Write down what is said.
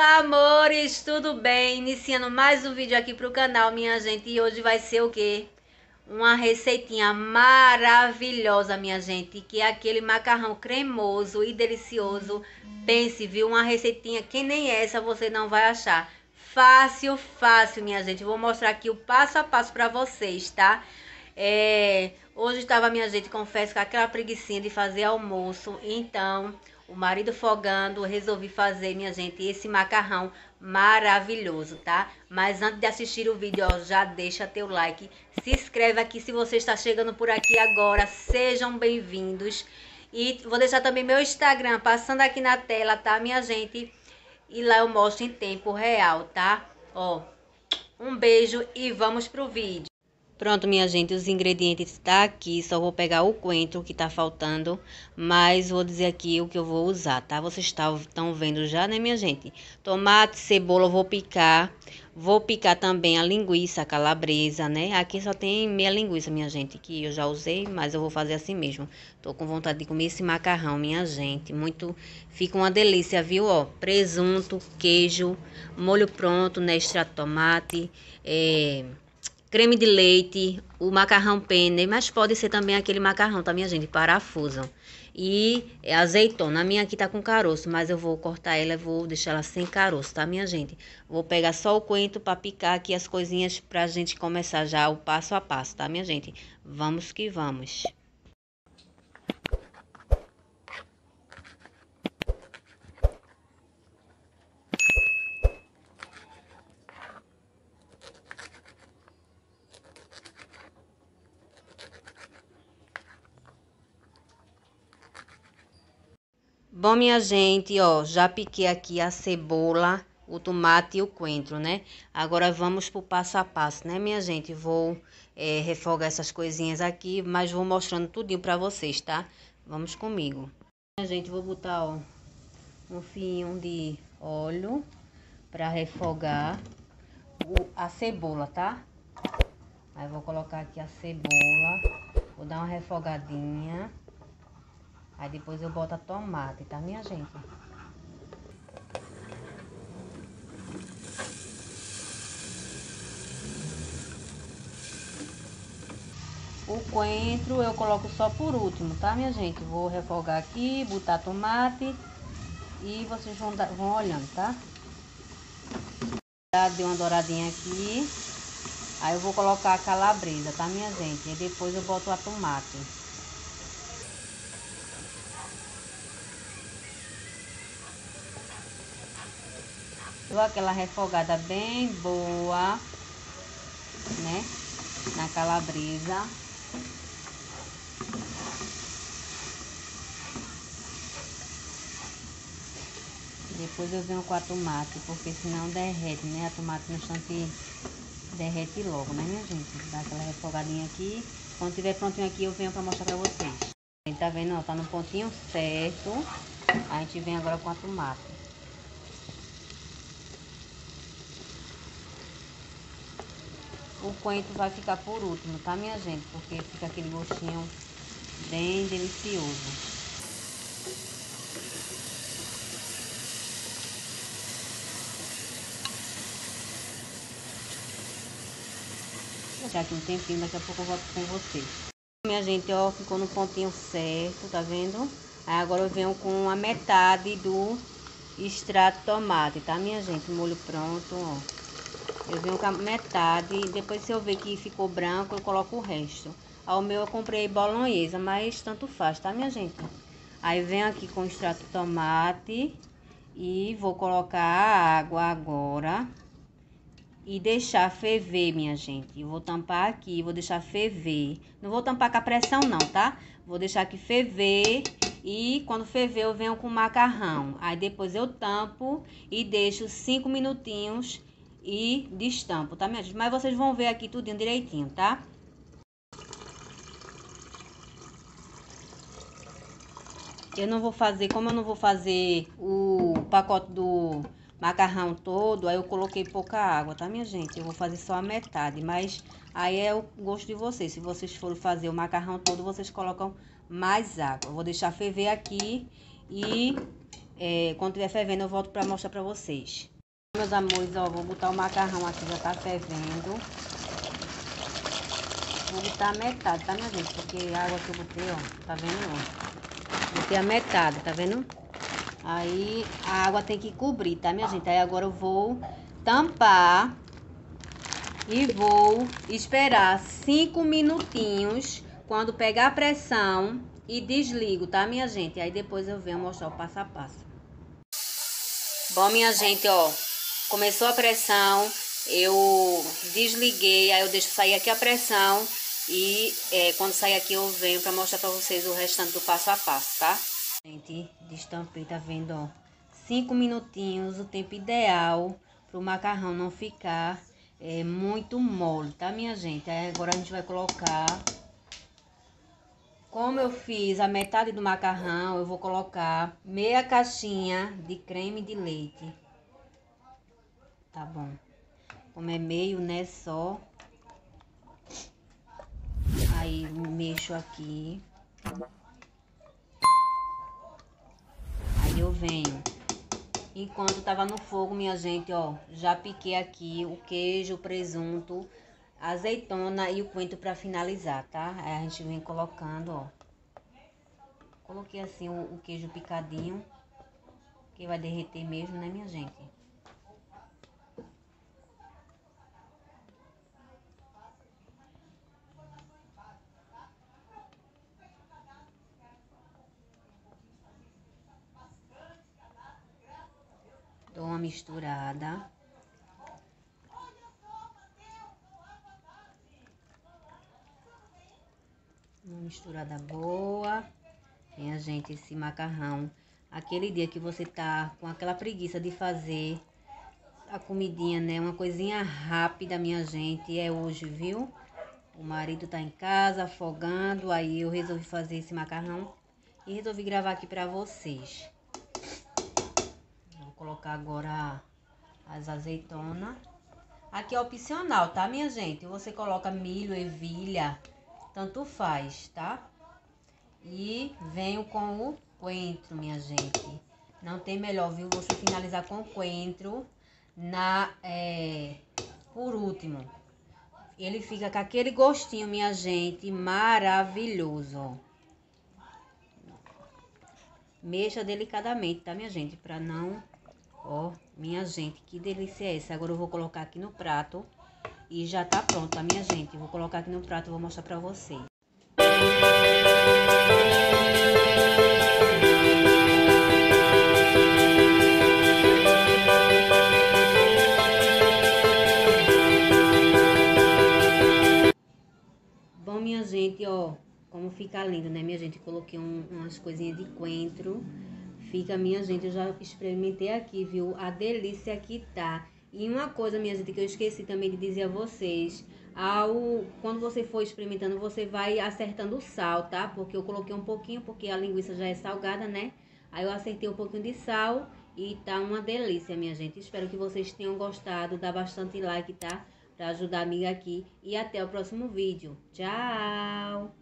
Olá, amores, tudo bem? Iniciando mais um vídeo aqui pro canal, minha gente. E hoje vai ser o quê? Uma receitinha maravilhosa, minha gente. Que é aquele macarrão cremoso e delicioso. Pense, viu? Uma receitinha que nem essa você não vai achar. Fácil, fácil, minha gente. Vou mostrar aqui o passo a passo pra vocês, tá? É... Hoje estava, minha gente, confesso, com aquela preguiçinha de fazer almoço. Então o marido fogando, resolvi fazer, minha gente, esse macarrão maravilhoso, tá? Mas antes de assistir o vídeo, ó, já deixa teu like, se inscreve aqui se você está chegando por aqui agora, sejam bem-vindos. E vou deixar também meu Instagram passando aqui na tela, tá, minha gente? E lá eu mostro em tempo real, tá? Ó, um beijo e vamos pro vídeo. Pronto, minha gente, os ingredientes tá aqui, só vou pegar o coentro que tá faltando, mas vou dizer aqui o que eu vou usar, tá? Vocês estão vendo já, né, minha gente? Tomate, cebola, vou picar, vou picar também a linguiça, calabresa, né? Aqui só tem meia linguiça, minha gente, que eu já usei, mas eu vou fazer assim mesmo. Tô com vontade de comer esse macarrão, minha gente, muito... Fica uma delícia, viu? Ó, presunto, queijo, molho pronto, né, extrato tomate, é creme de leite, o macarrão penne, mas pode ser também aquele macarrão, tá, minha gente? Parafuso. E azeitona. A minha aqui tá com caroço, mas eu vou cortar ela, vou deixar ela sem caroço, tá, minha gente? Vou pegar só o coentro para picar aqui as coisinhas pra gente começar já o passo a passo, tá, minha gente? Vamos que vamos. Bom, minha gente, ó, já piquei aqui a cebola, o tomate e o coentro, né? Agora vamos pro passo a passo, né, minha gente? Vou é, refogar essas coisinhas aqui, mas vou mostrando tudinho pra vocês, tá? Vamos comigo. Minha gente, vou botar, ó, um fio de óleo pra refogar o, a cebola, tá? Aí vou colocar aqui a cebola, vou dar uma refogadinha. Aí depois eu boto a tomate, tá, minha gente? O coentro eu coloco só por último, tá, minha gente? Vou refogar aqui, botar tomate e vocês vão, vão olhando, tá? Deu uma douradinha aqui. Aí eu vou colocar a calabresa, tá, minha gente? E depois eu boto a tomate. Dou aquela refogada bem boa, né? Na calabresa. Depois eu venho com a tomate, porque senão derrete, né? A tomate no instante derrete logo, né, minha gente? Dá aquela refogadinha aqui. Quando tiver prontinho aqui, eu venho pra mostrar pra vocês. Tá vendo, ó? Tá no pontinho certo. A gente vem agora com a tomate. O coentro vai ficar por último, tá, minha gente? Porque fica aquele gostinho bem delicioso. Deixar aqui um tempinho, daqui a pouco eu volto com vocês. Minha gente, ó, ficou no pontinho certo, tá vendo? Aí agora eu venho com a metade do extrato tomate, tá, minha gente? Molho pronto, ó. Eu venho com a metade, depois se eu ver que ficou branco, eu coloco o resto. Ao meu eu comprei bolonhesa, mas tanto faz, tá, minha gente? Aí venho aqui com o extrato tomate e vou colocar a água agora e deixar ferver, minha gente. vou tampar aqui, vou deixar ferver. Não vou tampar com a pressão não, tá? Vou deixar aqui ferver e quando ferver eu venho com o macarrão. Aí depois eu tampo e deixo cinco minutinhos e destampo, tá, minha gente? Mas vocês vão ver aqui tudinho direitinho, tá? Eu não vou fazer, como eu não vou fazer o pacote do macarrão todo, aí eu coloquei pouca água, tá, minha gente? Eu vou fazer só a metade, mas aí é o gosto de vocês. Se vocês forem fazer o macarrão todo, vocês colocam mais água. Eu vou deixar ferver aqui e é, quando estiver fervendo, eu volto pra mostrar pra vocês. Meus amores, ó, vou botar o macarrão aqui, já tá fervendo. Vou botar a metade, tá, minha gente? Porque a água que eu botei, ó, tá vendo, ó? Botei a metade, tá vendo? Aí, a água tem que cobrir, tá, minha gente? Aí, agora eu vou tampar e vou esperar cinco minutinhos quando pegar a pressão e desligo, tá, minha gente? Aí depois eu venho mostrar o passo a passo. Bom, minha gente, ó, começou a pressão, eu desliguei, aí eu deixo sair aqui a pressão e é, quando sair aqui eu venho pra mostrar pra vocês o restante do passo a passo, tá? Gente, destampei, tá vendo, ó? Cinco minutinhos, o tempo ideal pro macarrão não ficar é, muito mole, tá, minha gente? Aí agora a gente vai colocar como eu fiz a metade do macarrão, eu vou colocar meia caixinha de creme de leite. Tá bom. Como é meio, né, só. Aí mexo aqui. Aí eu venho. Enquanto tava no fogo, minha gente, ó, já piquei aqui o queijo, o presunto, azeitona e o coentro para finalizar, tá? Aí a gente vem colocando, ó. Coloquei assim o, o queijo picadinho, que vai derreter mesmo, né, minha gente? Misturada. Uma misturada boa. Minha gente, esse macarrão. Aquele dia que você tá com aquela preguiça de fazer a comidinha, né? Uma coisinha rápida, minha gente. É hoje, viu? O marido tá em casa, afogando. Aí eu resolvi fazer esse macarrão. E resolvi gravar aqui pra vocês. Colocar agora as azeitonas. Aqui é opcional, tá, minha gente? Você coloca milho, ervilha tanto faz, tá? E venho com o coentro, minha gente. Não tem melhor, viu? Você finalizar com o coentro na, é, por último. Ele fica com aquele gostinho, minha gente, maravilhoso, Mexa delicadamente, tá, minha gente? Pra não... Ó, minha gente, que delícia é essa. Agora eu vou colocar aqui no prato. E já tá pronto, tá, minha gente? Vou colocar aqui no prato e vou mostrar pra vocês. Bom, minha gente, ó, como fica lindo, né, minha gente? Coloquei um, umas coisinhas de coentro. Fica, minha gente, eu já experimentei aqui, viu? A delícia que tá. E uma coisa, minha gente, que eu esqueci também de dizer a vocês, ao quando você for experimentando, você vai acertando o sal, tá? Porque eu coloquei um pouquinho, porque a linguiça já é salgada, né? Aí eu acertei um pouquinho de sal e tá uma delícia, minha gente. Espero que vocês tenham gostado, dá bastante like, tá? Pra ajudar a amiga aqui. E até o próximo vídeo. Tchau!